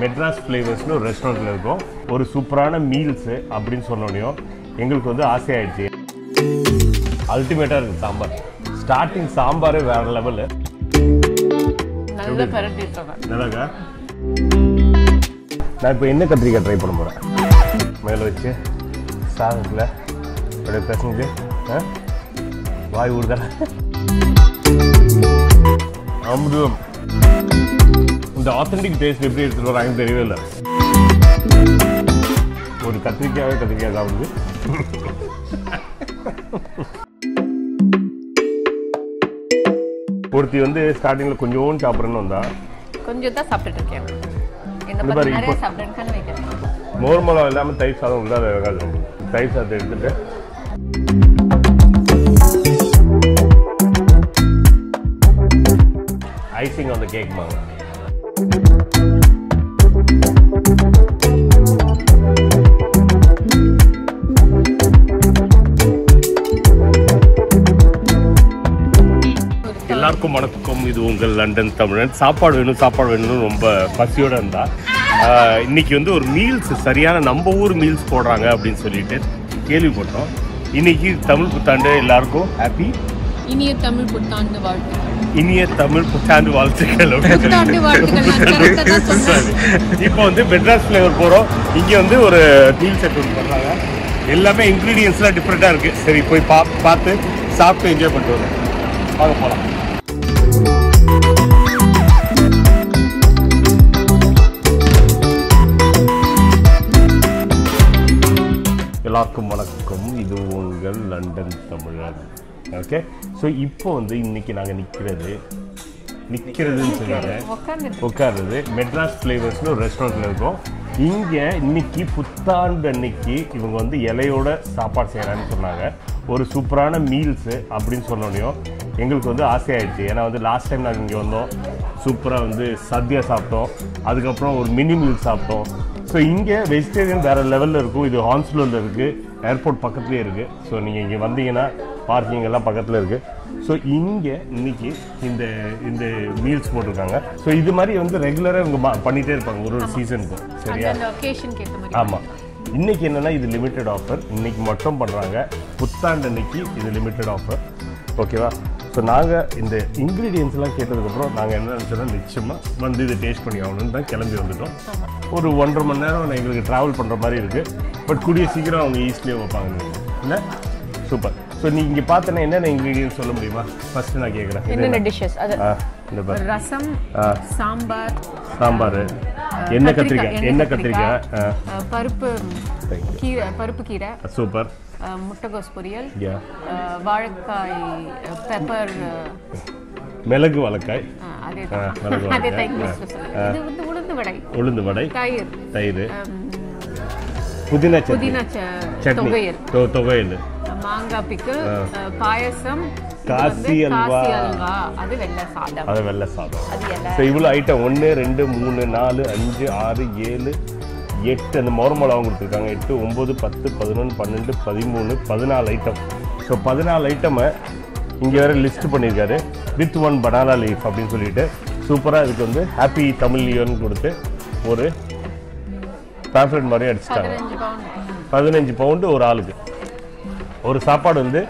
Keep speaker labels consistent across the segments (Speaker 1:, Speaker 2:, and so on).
Speaker 1: மெட்ராஸ் ஃப்ளேவர்ஸ்னு ஒரு ரெஸ்டாரண்ட்டில் இருக்கோம். ஒரு சூப்பரான மீல்ஸு அப்படின்னு சொன்னோடனையும் எங்களுக்கு வந்து ஆசையாயிடுச்சு அல்டிமேட்டாக இருக்குது சாம்பார். ஸ்டார்டிங் சாம்பாரே வேற லெவலு நல்லாக்கா நான் இப்போ என்ன கத்திரிக்காய் ட்ரை பண்ண போகிறேன் மேலே வச்சு சாதத்தில் அப்படியே பசங்க வாய் ஊடுதல அமிர்தம். இந்த ஆத்தென்டிக் டேஸ்ட் எப்படி எடுத்துட்டு வராங்கன்னு தெரியவே இல்லை. ஒரு கத்திரிக்காவே கத்திரிக்காய் சாப்பிடுது. ஒருத்தி வந்து ஸ்டார்டிங்கில் கொஞ்சோண்டு சாப்பிட்றேன்னு வந்தா.
Speaker 2: கொஞ்சம் தான் சாப்பிட்டுட்டு இருக்கேன்.
Speaker 1: மோர் மிளகா இல்லாமல் தயிர் சாதம் வெங்காயம் தயிர் சாதத்தை எடுத்துட்டு வாங்க எல்லாருக்கும் வணக்கம். இது உங்கள் லண்டன் தமிழன். சாப்பாடு வேணும் சாப்பாடு வேணும்னு ரொம்ப பசியோட இருந்தா. இன்னைக்கு வந்து ஒரு மீல்ஸ் சரியான நம்ம ஊர் மீல்ஸ் போடுறாங்க அப்படின்னு சொல்லிட்டு கேள்விப்பட்டோம். இன்னைக்கு தமிழ் புத்தாண்டு எல்லாருக்கும் ஹாப்பி
Speaker 2: இனிய தமிழ் புத்தாண்டு வாழ்த்துக்கள்.
Speaker 1: இனிய தமிழ் புத்தாண்டு வாழ்த்துக்கள். இப்போ வந்து மெட்ராஸ் ஃப்ளேவர் போகிறோம் இங்கே வந்து ஒரு மீல் செட் ஒன்று பண்ணுறாங்க எல்லாமே இன்க்ரீடியன்ஸ்லாம் டிஃப்ரெண்ட்டாக இருக்குது சரி போய் பா பார்த்து சாப்பிட்டு என்ஜாய் பண்ணிட்டு வரோம் வாங்க போகலாம் எல்லாருக்கும் வணக்கம். இது உங்கள் லண்டன் தமிழர். ஓகே ஸோ இப்போ வந்து இன்னைக்கு நாங்கள் நிற்கிறது நிற்கிறதுன்னு சொல்லிடுறேன்
Speaker 2: உட்கார்ந்துட்டு
Speaker 1: உட்காருது மெட்ராஸ் ஃப்ளேவர்ஸ்னு ஒரு ரெஸ்டாரண்ட்டில் இருக்கோம். இங்கே இன்னைக்கு புத்தாண்டு அன்னைக்கு இவங்க வந்து இலையோட சாப்பாடு செய்கிறான்னு சொன்னாங்க. ஒரு சூப்பரான மீல்ஸு அப்படின்னு சொன்னோடனையும் எங்களுக்கு வந்து ஆசையாயிடுச்சு ஏன்னா வந்து லாஸ்ட் டைம் நாங்கள் இங்கே வந்தோம். சூப்பராக வந்து சத்யா சாப்பிட்டோம். அதுக்கப்புறம் ஒரு மினி மீல் சாப்பிட்டோம். ஸோ இங்கே வெஜிடேரியன் வேறு லெவலில் இருக்கும். இது ஹான்ஸ்லூரில் இருக்குது ஏர்போர்ட் பக்கத்துலேயே இருக்குது ஸோ நீங்கள் இங்கே வந்தீங்கன்னா பார்க்கிங் எல்லாம் பக்கத்தில் இருக்குது ஸோ இங்கே இன்னைக்கு இந்த இந்த மீல்ஸ் போட்டிருக்காங்க. ஸோ இது மாதிரி வந்து ரெகுலராக இவங்க பண்ணிட்டே இருப்பாங்க. ஒரு ஒரு சீசனுக்கும் சரியா? ஆமாம் இன்னைக்கு என்னன்னா இது லிமிட்டட் ஆஃபர் இன்னைக்கு மட்டும் பண்ணுறாங்க புத்தாண்டு அன்னைக்கு இது லிமிட்டட் ஆஃபர் ஓகேவா ஸோ நாங்கள் இந்த இன்க்ரீடியன்ஸ்லாம் கேட்டதுக்கப்புறம் நாங்கள் என்ன நினச்சோன்னா நிச்சயமாக வந்து இதை டேஸ்ட் பண்ணி ஆகணும்னு தான் கிளம்பி வந்துட்டோம். ஒரு ஒன்றரை மணி நேரம் எங்களுக்கு ட்ராவல் பண்ணுற மாதிரி இருக்குது பட் கூடிய சீக்கிரம் அவங்க ஈஸிலியே வைப்பாங்க. இல்லை சூப்பர். ஸோ நீ இங்கே பார்த்தனா என்னென்ன இன்க்ரீடியன்ஸ் சொல்ல முடியுமா? ஃபஸ்ட்டு நான் கேட்குறேன்
Speaker 2: என்னென்ன டிஷ்ஷஸ் அது
Speaker 1: ஆ இந்த பாரு.
Speaker 2: ரசம் சாம்பார்
Speaker 1: சாம்பார். எண்ணெய் கத்திரிக்காய் எண்ணெய் கத்திரிக்காய்
Speaker 2: பருப்பு. கீரை பருப்பு கீரை
Speaker 1: சூப்பர்.
Speaker 2: முட்டைகோஸ் பொரியல் வாழைக்காய் பெப்பர்
Speaker 1: மிளகு வாழைக்காய்.
Speaker 2: உளுந்து வடை.
Speaker 1: உளுந்து வடை.
Speaker 2: தயிர்.
Speaker 1: தயிர். புதினா சட்னி.
Speaker 2: புதினா தொகையல்.
Speaker 1: தொகையல்.
Speaker 2: மாங்காய் பிக்கல் பாயசம்
Speaker 1: காசி அல்வா.
Speaker 2: அது வெள்ளை சாதம்.
Speaker 1: அது வெள்ளை சாதம்.
Speaker 2: அது
Speaker 1: இவ்வளோ ஐட்டம் ஒன்று ரெண்டு மூணு நாலு அஞ்சு ஆறு ஏழு எட்டு அந்த மோரமளவும் கொடுத்துருக்காங்க. எட்டு ஒம்பது பத்து பதினொன்று பன்னெண்டு பதிமூணு பதினாலு ஐட்டம் ஸோ பதினாலு ஐட்டமை இங்கே வேற லிஸ்ட் பண்ணியிருக்காரு. வித் ஒன் பனானா லீஃப் அப்படின்னு சொல்லிட்டு. சூப்பராக இதுக்கு வந்து ஹாப்பி தமிழ் இயர்னு கொடுத்து ஒரு பேம்ப்ளெட் மாதிரி அடிச்சிட்டாங்க.
Speaker 2: பதினஞ்சு
Speaker 1: பவுண்டு ஒரு ஆளுக்கு. ஒரு சாப்பாடு வந்து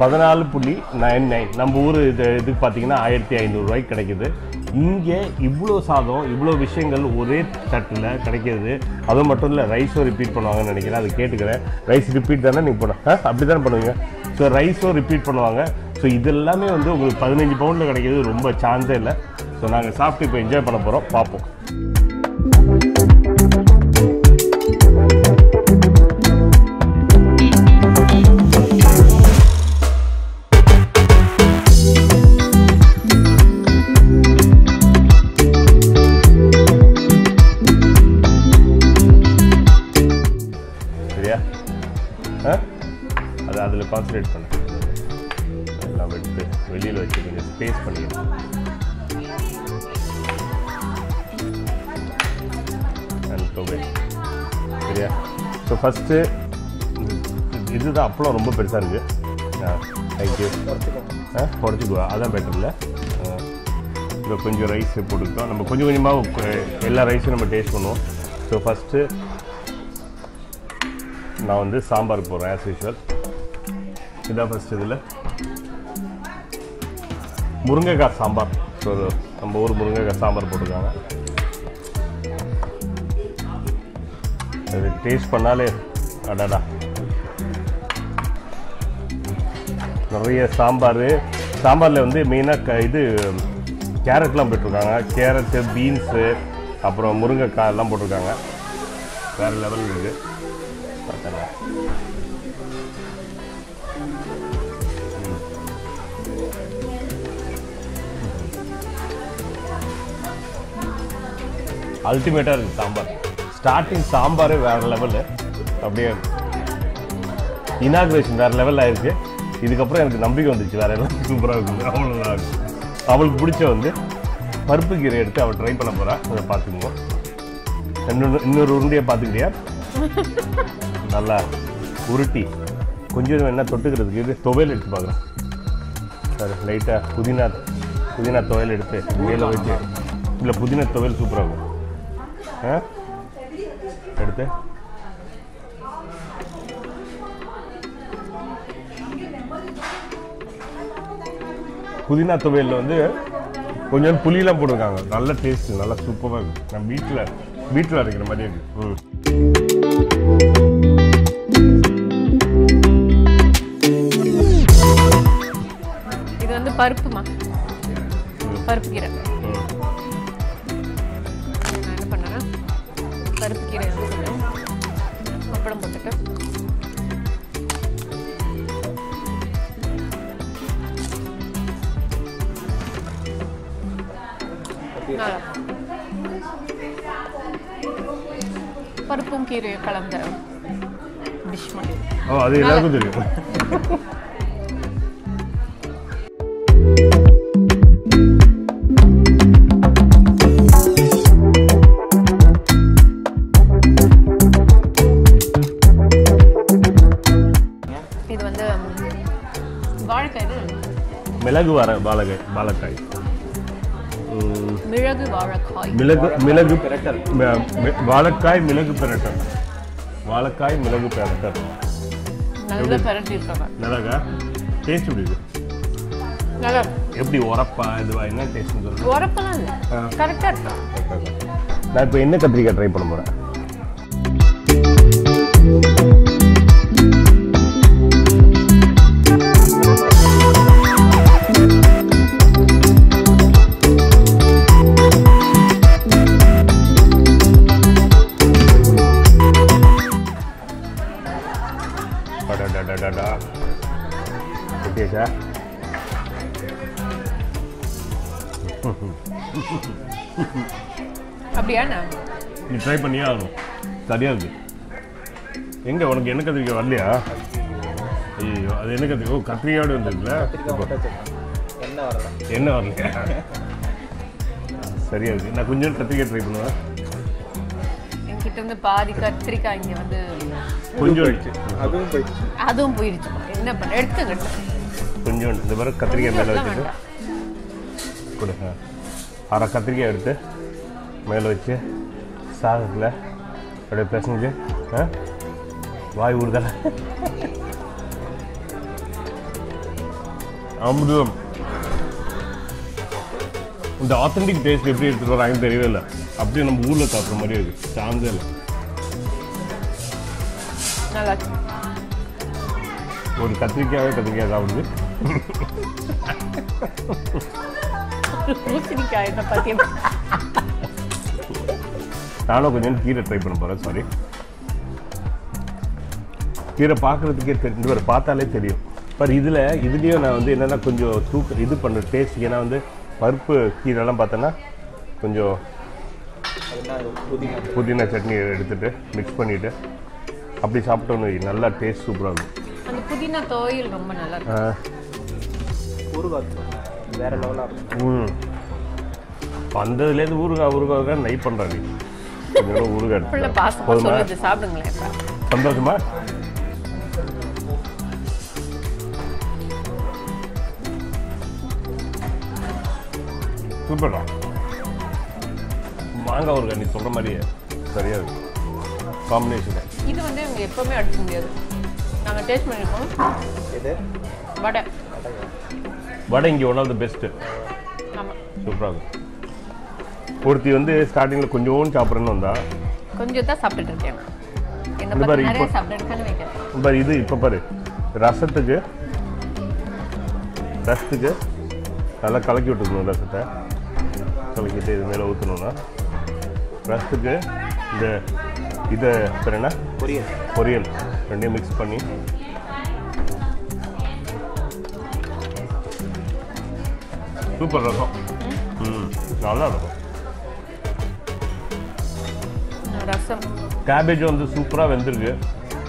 Speaker 1: பதினாலு புள்ளி நைன் நைன். நம்ம ஊர் இது இதுக்கு பார்த்தீங்கன்னா ஆயிரத்தி ஐநூறுரூவாய்க்கு கிடைக்குது. இங்கே இவ்வளோ சாதம் இவ்வளோ விஷயங்கள் ஒரே தட்டில் கிடைக்கிறது. அது மட்டும் இல்லை ரைஸும் ரிப்பீட் பண்ணுவாங்கன்னு நினைக்கிறேன். அது கேட்டுக்கிறேன். ரைஸ் ரிப்பீட் தானே நீங்கள் பண்ண ஆ அப்படி தானே பண்ணுவீங்க ஸோ ரைஸும் ரிப்பீட் பண்ணுவாங்க. ஸோ இது எல்லாமே வந்து உங்களுக்கு பதினஞ்சு பவுண்டில் கிடைக்கிறது. ரொம்ப சான்ஸே இல்லை. ஸோ நாங்கள் சாப்பிட்டு இப்போ என்ஜாய் பண்ண போகிறோம் பார்ப்போம் அதில் கான்சன்ட்ரேட் பண்ணு எல்லாம் எடுத்து வெளியில் வச்சு கொஞ்சம் ஸ்பேஸ் பண்ணிடுறேன் சரியா? ஸோ ஃபஸ்ட்டு இதுதான் அப்பளம் ரொம்ப பெருசாக இருக்குது ஆ தேங்க்யூ ஆ உடச்சிக்குவா அதான் பெட்டர் இல்லை. ஸோ கொஞ்சம் ரைஸ் போட்டுக்கிட்டோம். நம்ம கொஞ்சம் கொஞ்சமாக எல்லா ரைஸும் நம்ம டேஸ்ட் பண்ணுவோம். ஸோ ஃபஸ்ட்டு நான் வந்து சாம்பார் போடுறேன் ஆஸ் யூஷுவல் இதான் ஃபஸ்ட் இதில். முருங்கைக்காய் சாம்பார். ஸோ நம்ம ஊர் முருங்கைக்காய் சாம்பார் போட்டிருக்காங்க. அது டேஸ்ட் பண்ணாலே அடடா. நிறைய சாம்பார். சாம்பாரில் வந்து மெயினாக க இது கேரட்லாம் போட்டிருக்காங்க. கேரட்டு பீன்ஸு அப்புறம் முருங்கைக்காய் எல்லாம் போட்டிருக்காங்க. வேறு லெவல் இருக்குது பார்த்தேன் அல்டிமேட்டாக இருக்குது சாம்பார். ஸ்டார்டிங் சாம்பாரே வேறு லெவலு அப்படியே இனாக்ரேஷன் வேறு லெவலில் ஆயிருக்கு. இதுக்கப்புறம் எனக்கு நம்பிக்கை வந்துச்சு வேறு எல்லாம் சூப்பராக இருக்குது அவ்வளோதான் இருக்கும் அவளுக்கு பிடிச்ச வந்து பருப்பு கீரை எடுத்து அவள் ட்ரை பண்ண போகிறா அதை பார்த்துக்குவோம். இன்னொரு இன்னொரு உருண்டையை பார்த்துக்கிட்டியா நல்லா உருட்டி கொஞ்சம் என்ன தொட்டுக்கிறதுக்கு இது துவையல் எடுத்து பார்க்குறேன். சரி லைட்டாக புதினா புதினா துவையல் எடுத்து மேலே வச்சு இல்லை புதினா துவையல் சூப்பராக இருக்கும். எடுத்து. புதினா துவையலில் வந்து கொஞ்சம் புளியெல்லாம் போட்டிருக்காங்க. நல்ல டேஸ்ட் நல்லா சூப்பராக இருக்கு. நான் வீட்டில் வீட்டில் அரைக்கிற மாதிரி இருக்கு. ம்.
Speaker 2: இது வந்து பருப்புமா? பருப்பு கீரை. பருப்பு கீரை வந்து கொஞ்சம் அப்பளம் போட்டுட்டு நல்லா. பருப்பும் கீரையும் கலந்த டிஷ் மாதிரி
Speaker 1: ஓ அது எல்லாருக்கும் தெரியும் மிளகு வர பாலகாய் பாலக்காய்
Speaker 2: மிளகு வாழைக்காய்.
Speaker 1: மிளகு மிளகு வாழைக்காய் மிளகு பிரட்டல். வாழைக்காய் மிளகு பிரட்டல்.
Speaker 2: நல்லா பரட்டி இருக்காங்க
Speaker 1: நல்லாக்கா? டேஸ்ட் எப்படி இருக்கு?
Speaker 2: நல்லா
Speaker 1: எப்படி உரப்பா இதுவா என்ன டேஸ்ட் சொல்லுங்க.
Speaker 2: உரப்பெல்லாம் இல்லை.
Speaker 1: ஆ.
Speaker 2: கரெக்டாக இருக்கா?
Speaker 1: நான் இப்போ என்ன கத்திரிக்காய் ட்ரை பண்ண போறேன்?
Speaker 2: அப்படியாண்ணா?
Speaker 1: நீ ட்ரை பண்ணியே ஆகணும். சரியா இருக்கு எங்க உனக்கு என்ன கத்திரிக்காய் வரலையா? ஐயோ அது என்ன கத்திரிக்காய். ஓ கத்திரிக்காயோட வந்துருக்குல்ல?
Speaker 3: என்ன வரல.
Speaker 1: என்ன வரலையா சரியா இருக்கு நான் கொஞ்சம் கத்திரிக்காய் ட்ரை பண்ணுவேன்.
Speaker 2: என்கிட்ட இருந்து பாதி கத்திரிக்காய் இங்க வந்து
Speaker 1: கொஞ்சம்
Speaker 3: அதுவும் போயிடுச்சு.
Speaker 2: அதுவும் போயிடுச்சு. என்ன பண்ண எடுத்துக்கிட்டு
Speaker 1: கொஞ்சம் இந்த பிறகு கத்திரிக்காய் மேலே வச்சுட்டு. கொடுங்க. அரை கத்திரிக்காய் எடுத்து மேலே வச்சு சாதத்தில் அப்படியே பிசைஞ்சு வாய் ஊறுதல. அமிர்தம். இந்த ஆத்தென்டிக் டேஸ்ட் எப்படி எடுத்துட்டு வராங்கன்னு தெரியவே இல்லை. அப்படியே நம்ம ஊரில் சாப்பிட்ற மாதிரி இருக்கு. சாந்தே இல்லை. ஒரு கத்திரிக்காயே கத்திரிக்காய் சாப்பிடுது.
Speaker 2: பூசணிக்காய் இதை பத்தி
Speaker 1: நானும் கொஞ்சம் கீரை ட்ரை பண்ண போகிறேன் சாரி கீரை பார்க்குறதுக்கே தெரிஞ்சு வர பார்த்தாலே தெரியும். பட் இதில் இதுலேயும் நான் வந்து என்னென்னா கொஞ்சம் தூக்க இது பண்ண டேஸ்ட் ஏன்னா வந்து பருப்பு கீரைலாம் பார்த்தோன்னா கொஞ்சம்
Speaker 3: புதினா
Speaker 1: புதினா சட்னி எடுத்துட்டு மிக்ஸ் பண்ணிவிட்டு அப்படி சாப்பிட்டோன்னு நல்லா டேஸ்ட் சூப்பராக இருக்கும்.
Speaker 2: அந்த புதினா துவையல் ரொம்ப நல்லா இருக்கு
Speaker 1: ஆ,
Speaker 3: ஊறுகாய் வேற லெவலாக இருக்கும்.
Speaker 1: ம். வந்ததுலேருந்து ஊறுகாய் ஊறுகாய் நை பண்ணுறா நீ.
Speaker 2: பாசமா
Speaker 1: போதுமா?
Speaker 2: சொல்லுது சாப்பிடுங்களேன்.
Speaker 1: சந்தோஷமா? சூப்பர் மாங்காய் ஒரு நீ சொல்கிற மாதிரியே சரியா இருக்கு. காம்பினேஷனு
Speaker 2: இது வந்து இவங்க எப்பவுமே அடிக்க முடியாது. நாங்கள் டேஸ்ட் பண்ணியிருக்கோம்
Speaker 3: இது
Speaker 2: வடை.
Speaker 1: வடை இங்கே ஒன் ஆஃப் த பெஸ்ட்டு சூப்பராக இருக்கும் ஒருத்தி வந்து ஸ்டார்டிங்கில் கொஞ்சோண்டு சாப்பிட்றேன்னு வந்தா.
Speaker 2: கொஞ்சம் தான் சாப்பிட்டுட்டு இருக்கேன்.
Speaker 1: பாரு, இப்போ- பாரு இது இப்போ பாரு. ரசத்துக்கு ரசத்துக்கு நல்லா கலக்கி விட்டுக்கணும் ரசத்தை. கலக்கிட்டு இது மேலே ஊற்றணும்னா ரசத்துக்கு இந்த இதை பேர் என்ன?
Speaker 3: பொரியல்.
Speaker 1: பொரியல். ரெண்டையும் மிக்ஸ் பண்ணி சூப்பர் ரசம். ம் நல்லா இருக்கும்.
Speaker 2: ரசம்.
Speaker 1: கேபேஜ் வந்து சூப்பராக வெந்திருக்கு.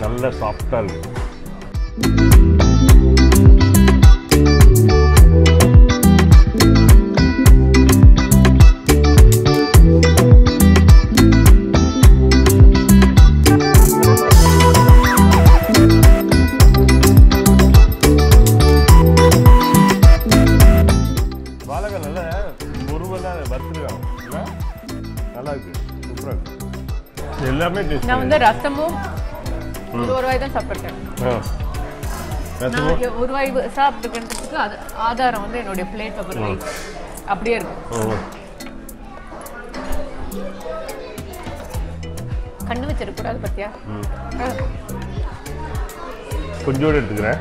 Speaker 1: நல்ல சாஃப்டாக இருக்கு.
Speaker 2: நான் வந்து ரசமும் ஒரு வாய் தான் சாப்பிட்டேன் நான் ஒரு வாய் சாப்பிட்டுக்கிறதுக்கு அது ஆதாரம் வந்து என்னுடைய பிளேட் ரைஸ் அப்படியே இருக்கு
Speaker 1: ஓ.
Speaker 2: கண்ணு வச்சிருக்கூடாது பத்தியா.
Speaker 1: கொஞ்சோடு எடுத்துக்கிறேன்.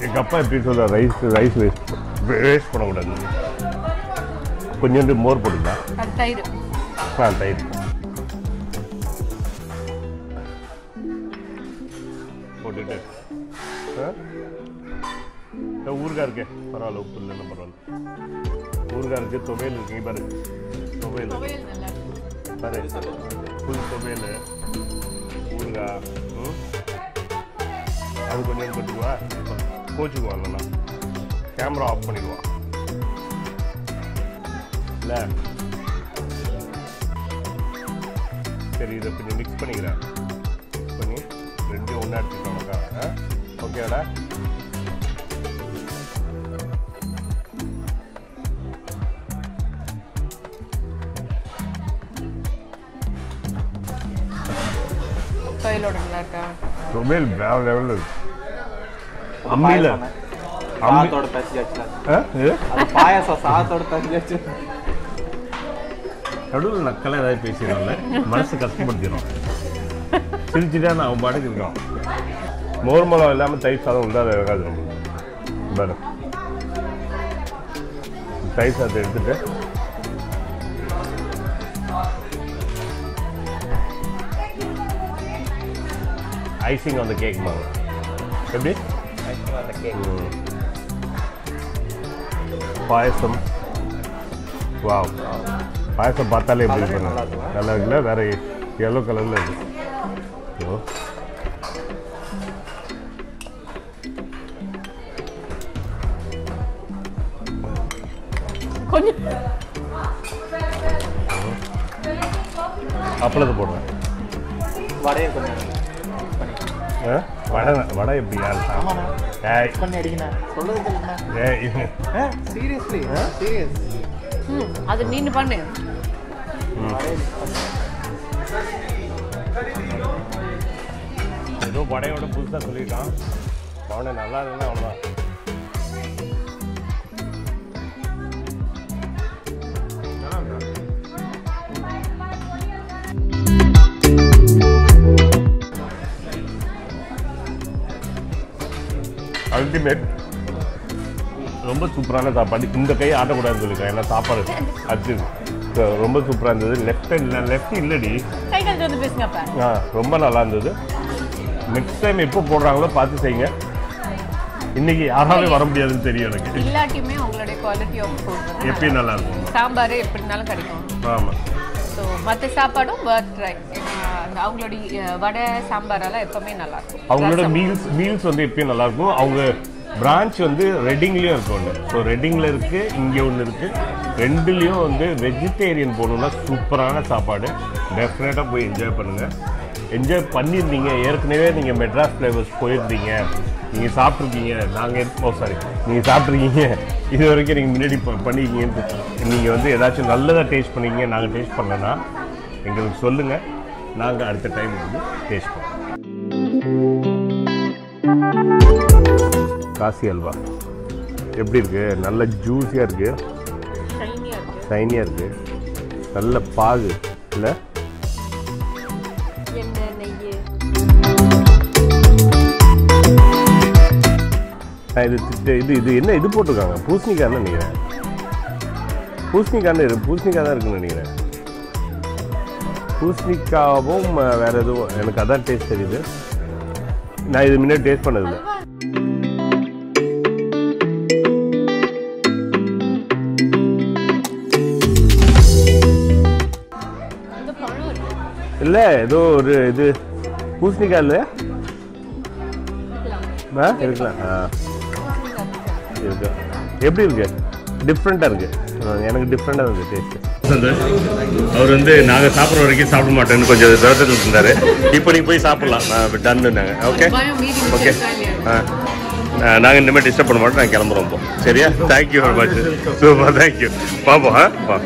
Speaker 1: எங்கள் அப்பா எப்படி சொல்ற ரைஸ் ரைஸ் வேஸ்ட் வேஸ்ட் பண்ணக்கூடாது கொஞ்சோண்டு மோர் போட்டுக்கலாம்.
Speaker 2: தயிர்.
Speaker 1: ஆ தயிர் போட்டுட்டு ஆ? இந்த ஊறுகாய் இருக்கே பரவாயில்ல உப்பு இல்லைன்னா பரவாயில்ல ஊறுகாய் இருக்கு துவையல் இருக்கு இங்க பாரு துவையல்
Speaker 2: துவையல் நல்லா இருக்கு.
Speaker 1: பாரு புல் துவையல் ஊறுகாய் ம்? அது கொஞ்சம் போட்டுக்குவா கோச்சுக்குவான் இல்லைன்னா கேமரா ஆஃப் பண்ணிடுவான் இல்லை சரி இதை கொஞ்சம் மிக்ஸ் பண்ணிக்கிறேன். Mix பண்ணி ரெண்டையும் ஒன்றா எடுத்துக்கோங்கக்கா ஆ? ஓகேடா வேற லெவலில் இருக்கு. அம்மியில்
Speaker 3: பாயாசம் சாதத்தோட பேசி வச்சு
Speaker 1: நடுவில் நக்கலாக ஏதாவது பேசிடும்ல மனசு கஷ்டப்படுத்திடும் சிரிச்சுட்டா நான் அவன் பாட்டுக்கு இருக்கான். மோர் மலம் இல்லாமல் தயிர் சாதம் உண்டாத இருக்காது நம்மளுக்கு. தயிர் சாதத்தை எடுத்துட்டு. ஐசிங் அந்த கேக் மாவு எப்படி? பாயசம். வாவ் பாயசம் பார்த்தாலே எப்படி
Speaker 3: Colour
Speaker 1: இருக்கு
Speaker 3: நல்லா இருக்குல்ல?
Speaker 1: வேற எல்லோ கலர்ல இருக்கு. ஓ.
Speaker 2: கொஞ்சம்.
Speaker 1: அப்பளத்தை போடுறேன்.
Speaker 3: வடையை கொஞ்சம்?
Speaker 1: வடை வடை எப்படி யார் ஏய்.
Speaker 3: பண்ணி சீரியஸ்லி சீரியஸ்.
Speaker 2: அது நீனு பண்ணி
Speaker 1: ஏதோ வடையோட புதுசாக சொல்லிட்டான் அவனை நல்லா இருந்தா அவ்வளோதான்? அல்டிமேட் ரொம்ப சூப்பரான சாப்பாடு. இந்த கை ஆட்டக்கூடாதுன்னு சொல்லியிருக்கேன். ஏன்னா சாப்பாடு? அது ரொம்ப சூப்பராக இருந்தது. லெஃப்ட் இல்லை லெஃப்ட் இல்லடி. ஆ ரொம்ப நல்லா இருந்தது. நெக்ஸ்ட் டைம் எப்போ போடுறாங்களோ பார்த்து செய்யுங்க இன்னைக்கு யாராலும் வர முடியாதுன்னு தெரியும் எனக்கு.
Speaker 2: இல்லாட்டியுமே உங்களுடைய குவாலிட்டி ஆஃப் ஃபுட்
Speaker 1: எப்பயும் நல்லா இருக்கும்.
Speaker 2: சாம்பார் எப்படினாலும் கிடைக்கும்.
Speaker 1: ஆமாம்
Speaker 2: ஸோ மற்ற சாப்பாடும் ஒர்த் ட்ரை அவங்களுடைய வடை சாம்பாரெல்லாம் எப்பவுமே நல்லா இருக்கும்.
Speaker 1: அவங்களோட. மீல்ஸ் மீல்ஸ் வந்து எப்பயும் நல்லா இருக்கும். அவங்க பிரான்ச் வந்து ரெட்டிங்லேயும் இருக்கு ஒன்று ஸோ ரெட்டிங்கில் இருக்குது இங்கே ஒன்று இருக்குது ரெண்டுலேயும் வந்து வெஜிடேரியன் போகணுன்னா சூப்பரான சாப்பாடு. டெஃபினட்டாக போய் என்ஜாய் பண்ணுங்கள் என்ஜாய் பண்ணியிருந்தீங்க. ஏற்கனவே நீங்கள் மெட்ராஸ் ஃப்ளேவர்ஸ் போயிருந்தீங்க. நீங்கள் சாப்பிட்ருக்கீங்க நாங்கள் ஓ சாரி நீங்கள் சாப்பிட்ருக்கீங்க இது வரைக்கும் நீங்கள் முன்னாடி ப- பண்ணிருக்கீங்கன்னு நீங்கள் வந்து ஏதாச்சும் நல்லதாக டேஸ்ட் பண்ணீங்க நாங்கள் டேஸ்ட் பண்ணலன்னா எங்களுக்கு சொல்லுங்கள் நாங்கள் அடுத்த டைம் வந்து டேஸ்ட் பண்ணுவோம். காசி அல்வா. எப்படி இருக்கு? நல்ல ஜூஸியாக இருக்கு.
Speaker 2: ஷைனியா இருக்கு.
Speaker 1: ஷைனியாக இருக்கு. நல்ல பாகு. இல்லை? இது இது இது என்ன இது போட்டிருக்காங்க? பூசணிக்காய்னு நினைக்கிறேன். பூசணிக்காய்னு இரு- பூசணிக்காய் தான் இருக்குன்னு நினைக்கிறேன். பூசணிக்காவும் வேற எதுவும் எனக்கு அதான் டேஸ்ட் தெரியுது. நான் இது முன்னாடி டேஸ்ட் பண்ணதில்லை. இல்லை ஏதோ ஒரு இது. பூசணிக்காய் இல்லையா? ஆ இருக்கலாம். ஆ. இருக்கு. எப்படி இருக்கு? டிஃப்ரெண்ட்டாக இருக்கு. எனக்கு டிஃப்ரெண்ட்டாக இருக்கு டேஸ்ட் அவர் வந்து நாங்கள் சாப்பிட்ற வரைக்கும் சாப்பிட மாட்டேன்னு கொஞ்சம் விரதத்தில் இருந்தார். இப்போ நீங்கள் போய் சாப்பிட்லாம். நான் டன்னுனாங்க ஓகே ஓகே ஆ. நாங்கள் இனிமேல் டிஸ்டர்ப் பண்ண மாட்டோம். நாங்கள் கிளம்புறோம் சரியா? Thank you very much super thank you பார்ப்போம் ஆ? பா